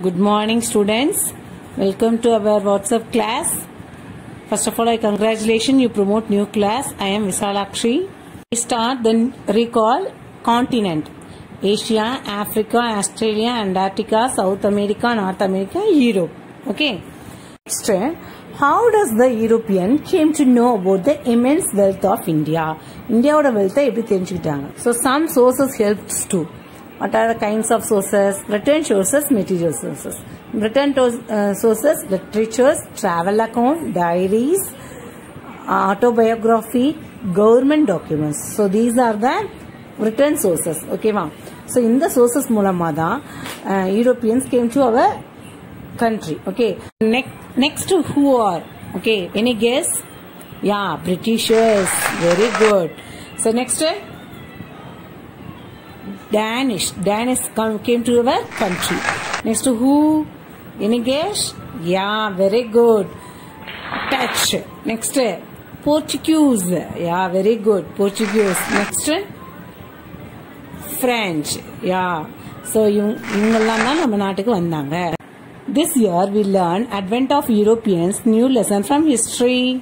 Good morning, students. Welcome to our WhatsApp class. First of all, I congratulation you promote new class. I am Visalakshi. We start then recall continent. Asia, Africa, Australia, Antarctica, South America, North America, Europe. Okay. Next, how does the European came to know about the immense wealth of India? இந்தியாவோட வெல்த்தை எப்படி தெரிஞ்சுக்கிட்டாங்க so some sources helps to What are the kinds of sources? Written sources, material sources. Written to- uh, sources, literatures, travel account, diaries, autobiography, government documents. So these are the written sources. Okay, ma. So இந்த sources மூலமா தான் uh, Europeans came to our country. Okay. Next, next who are? Okay. Any guess? Yeah, Britishers. Very good. So next. Danish. Danish come, came to our country. Next to who? Any guess? Yeah, very good. Dutch. Next. Portuguese. Yeah, very good. Portuguese. Next. French. Yeah. So இவங்க- இவங்கெல்லாம் தான் நம்ம நாட்டுக்கு வந்தாங்க This year we learn advent of Europeans new lesson from history.